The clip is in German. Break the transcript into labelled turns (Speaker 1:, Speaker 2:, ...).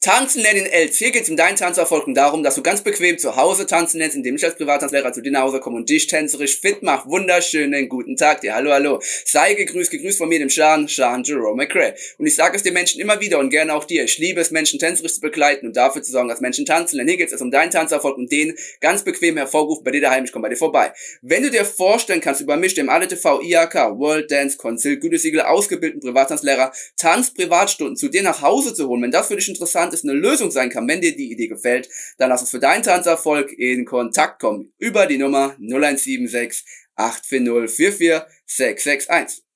Speaker 1: Tanzen lernen in Els. Hier geht es um deinen Tanzerfolg und darum, dass du ganz bequem zu Hause tanzen lernst, indem ich als Privattanzlehrer zu dir nach Hause komme und dich tänzerisch fit mache. Wunderschönen guten Tag dir. Hallo, hallo. Sei gegrüßt, gegrüßt von mir, dem Shan, Shan Jerome McRae. Und ich sage es den Menschen immer wieder und gerne auch dir. Ich liebe es, Menschen tänzerisch zu begleiten und dafür zu sorgen, dass Menschen tanzen lernen. Hier geht es um deinen Tanzerfolg und den ganz bequem hervorrufen bei dir daheim. Ich komme bei dir vorbei. Wenn du dir vorstellen kannst, über mich, dem ALETV IAK, World Dance Council, Gütesiegel, ausgebildeten Privattanzlehrer, Tanz-Privatstunden zu dir nach Hause zu holen, wenn das für dich interessant interessant ist, eine Lösung sein kann, wenn dir die Idee gefällt, dann lass uns für deinen Tanzerfolg in Kontakt kommen über die Nummer 0176 840 44 661.